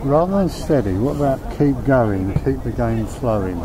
Rather than steady, what about keep going, keep the game flowing?